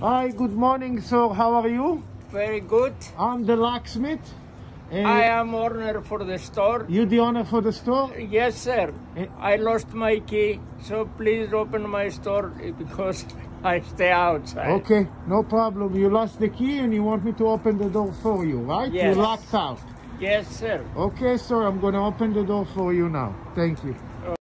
Hi, good morning, sir. How are you? Very good. I'm the locksmith. I am owner for the store. you the owner for the store? Yes, sir. And I lost my key, so please open my store because I stay outside. Okay, no problem. You lost the key and you want me to open the door for you, right? Yes. You locked out. Yes, sir. Okay, sir, I'm gonna open the door for you now. Thank you. Oh,